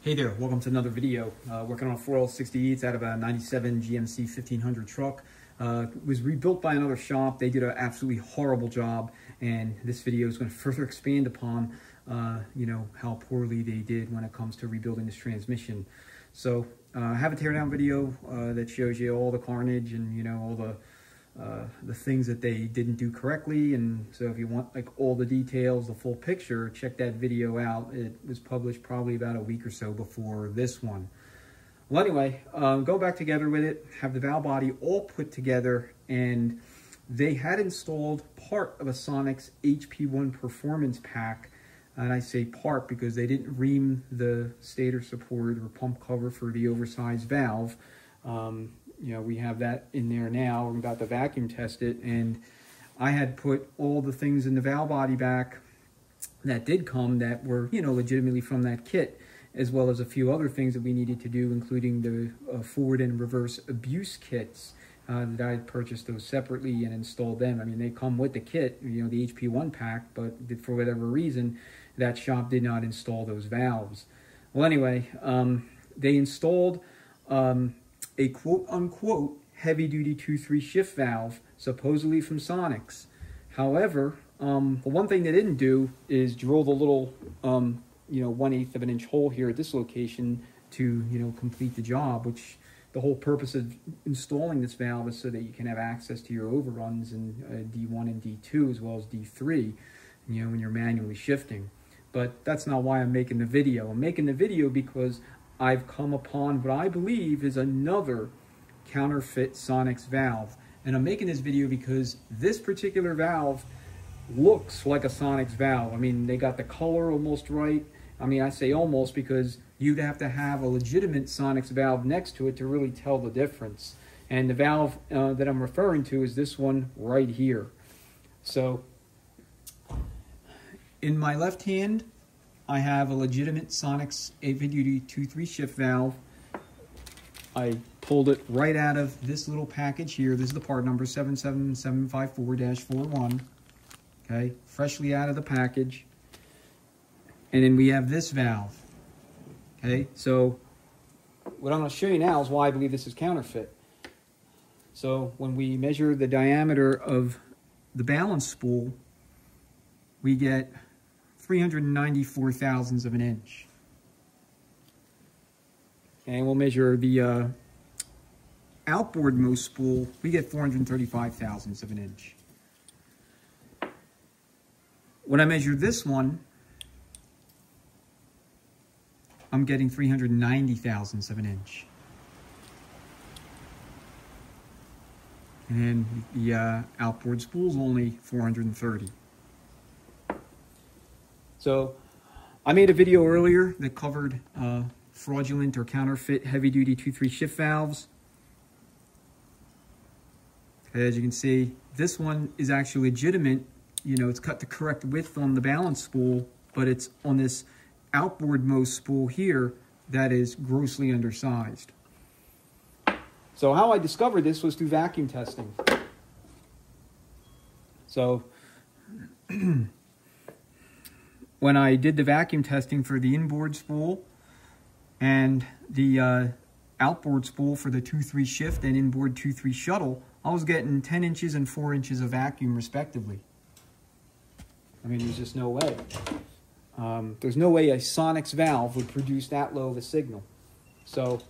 Hey there, welcome to another video. Uh, working on a 4L60E, it's out of a 97 GMC 1500 truck. Uh, was rebuilt by another shop. They did an absolutely horrible job, and this video is going to further expand upon, uh, you know, how poorly they did when it comes to rebuilding this transmission. So uh, I have a teardown video uh, that shows you all the carnage and, you know, all the uh, the things that they didn't do correctly. And so if you want like all the details, the full picture, check that video out. It was published probably about a week or so before this one. Well, anyway, um, go back together with it, have the valve body all put together, and they had installed part of a Sonnax HP1 Performance Pack, and I say part because they didn't ream the stator support or pump cover for the oversized valve. Um, you know, we have that in there now. We're about to vacuum test it. And I had put all the things in the valve body back that did come that were, you know, legitimately from that kit, as well as a few other things that we needed to do, including the uh, forward and reverse abuse kits. Uh, that I purchased those separately and installed them. I mean, they come with the kit, you know, the HP1 pack, but for whatever reason, that shop did not install those valves. Well, anyway, um, they installed um, a quote unquote heavy duty 2-3 shift valve, supposedly from Sonnax. However, um, the one thing they didn't do is drill the little, um, you know, one eighth of an inch hole here at this location to, you know, complete the job, which the whole purpose of installing this valve is so that you can have access to your overruns in uh, D1 and D2 as well as D3, you know, when you're manually shifting. But that's not why I'm making the video. I'm making the video because I've come upon what I believe is another counterfeit Sonnax valve. And I'm making this video because this particular valve looks like a Sonnax valve. I mean, they got the color almost right. I mean, I say almost because you'd have to have a legitimate Sonnax valve next to it to really tell the difference. And the valve uh, that I'm referring to is this one right here. So, in my left hand, I have a legitimate Sonnax 850 2-3 shift valve. I pulled it right out of this little package here. This is the part number 77754-41. Okay, freshly out of the package. And then we have this valve. Okay, so what I'm going to show you now is why I believe this is counterfeit. So when we measure the diameter of the balance spool, we get 394 thousandths of an inch. And we'll measure the uh, outboard most spool, we get 435 thousandths of an inch. When I measure this one, I'm getting 390 thousandths of an inch. And the uh, outboard spool is only 430. So I made a video earlier that covered uh, fraudulent or counterfeit heavy-duty 2-3 shift valves. As you can see, this one is actually legitimate. You know, it's cut the correct width on the balance spool, but it's on this outboard most spool here that is grossly undersized. So how I discovered this was through vacuum testing. So when I did the vacuum testing for the inboard spool and the uh, outboard spool for the 2-3 shift and inboard 2-3 shuttle, I was getting 10 inches and 4 inches of vacuum respectively. I mean, there's just no way. Um, there's no way a Sonnax valve would produce that low of a signal. So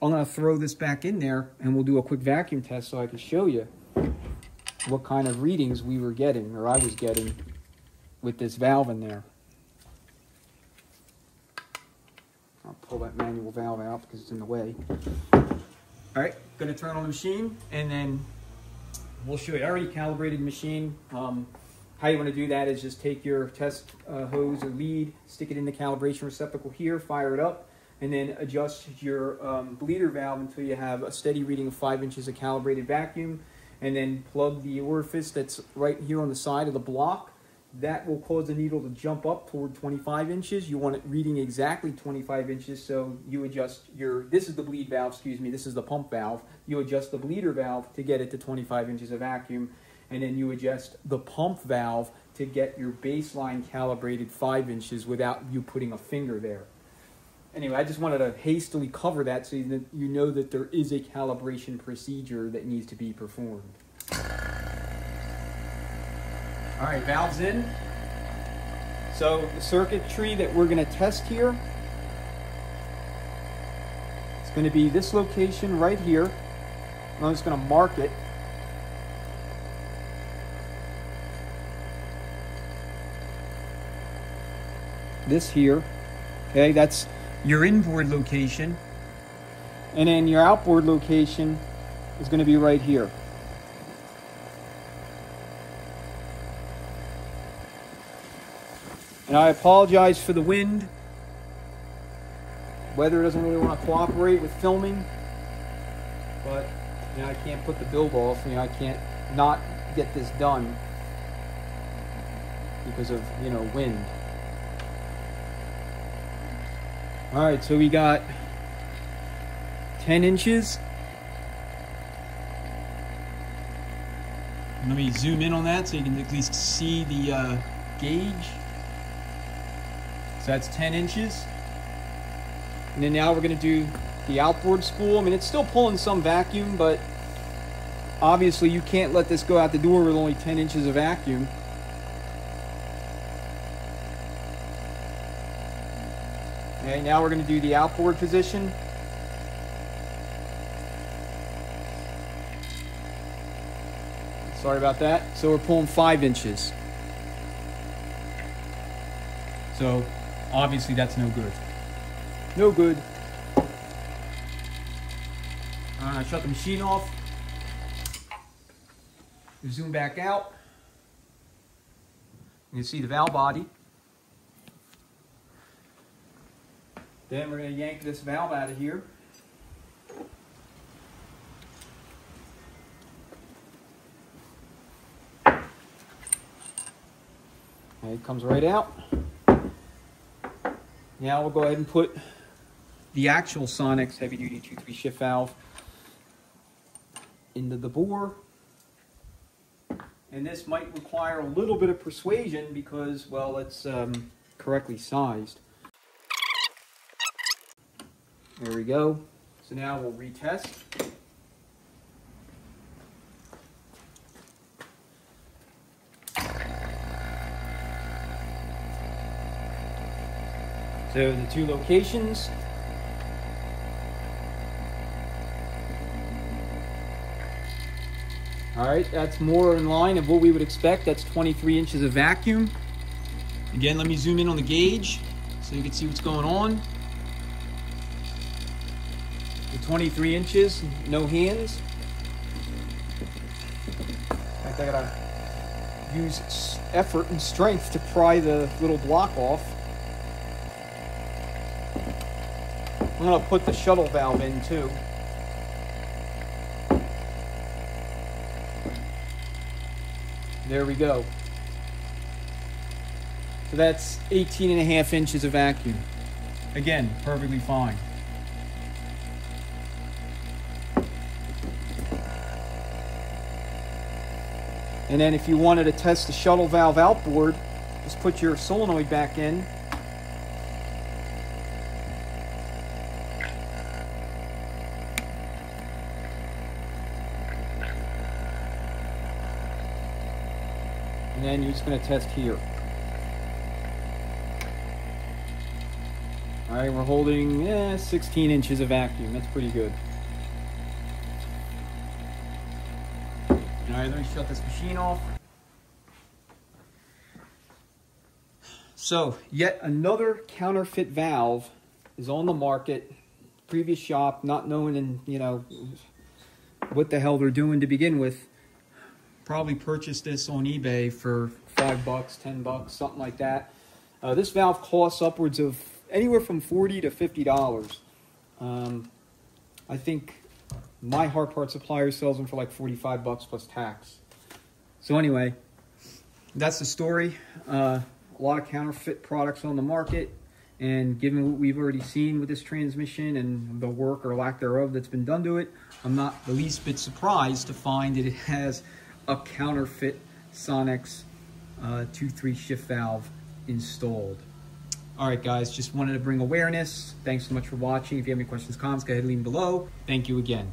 I'm going to throw this back in there and we'll do a quick vacuum test so I can show you what kind of readings we were getting or I was getting with this valve in there. Pull that manual valve out because it's in the way. All right, gonna turn on the machine and then we'll show you. I already calibrated the machine. Um, how you wanna do that is just take your test uh, hose or lead, stick it in the calibration receptacle here, fire it up, and then adjust your um, bleeder valve until you have a steady reading of five inches of calibrated vacuum, and then plug the orifice that's right here on the side of the block that will cause the needle to jump up toward 25 inches. You want it reading exactly 25 inches, so you adjust your, this is the bleed valve, excuse me, this is the pump valve. You adjust the bleeder valve to get it to 25 inches of vacuum, and then you adjust the pump valve to get your baseline calibrated 5 inches without you putting a finger there. anyway, I just wanted to hastily cover that so that you know that there is a calibration procedure that needs to be performed. All right, valves in. So the circuitry that we're going to test here, it's going to be this location right here. I'm just going to mark it. This here, okay, that's your inboard location. And then your outboard location is going to be right here. And I apologize for the wind. Weather doesn't really want to cooperate with filming. But, you know, I can't put the build off. You know, I can't not get this done because of, you know, wind. All right, so we got 10 inches. Let me zoom in on that so you can at least see the uh, gauge. So that's 10 inches. And then now we're gonna do the outboard spool. I mean, it's still pulling some vacuum, but obviously you can't let this go out the door with only 10 inches of vacuum. Okay, now we're going to do the outboard position. Sorry about that. So we're pulling five inches. So obviously that's no good. No good. Uh, shut the machine off. Zoom back out. You can see the valve body. Then we're going to yank this valve out of here. it comes right out. Now we'll go ahead and put the actual Sonnax heavy duty 2-3 shift valve into the bore. And this might require a little bit of persuasion because, well, it's um, correctly sized. There we go. So now we'll retest. So the two locations. All right, that's more in line of what we would expect. That's 23 inches of vacuum. Again, let me zoom in on the gauge so you can see what's going on. The 23 inches, no hands. In fact, I gotta use effort and strength to pry the little block off. I'm gonna put the shuttle valve in too. There we go. So that's 18 and a half inches of vacuum. Again, perfectly fine. And then if you wanted to test the shuttle valve outboard, just put your solenoid back in. And then you're just going to test here. All right, we're holding eh, 16 inches of vacuum. That's pretty good. All right, let me shut this machine off. So, yet another counterfeit valve is on the market. Previous shop, not knowing, and you know, what the hell they're doing to begin with. Probably purchased this on eBay for five bucks, ten bucks, something like that. Uh, this valve costs upwards of anywhere from forty to fifty dollars. Um, I think my hard part supplier sells them for like 45 bucks plus tax. So anyway, that's the story. Uh, a lot of counterfeit products on the market. And given what we've already seen with this transmission and the work or lack thereof that's been done to it, I'm not the least bit surprised to find that it has a counterfeit Sonnax uh, 2-3 shift valve installed. All right, guys, just wanted to bring awareness. Thanks so much for watching. If you have any questions, comments, go ahead and leave them below. Thank you again.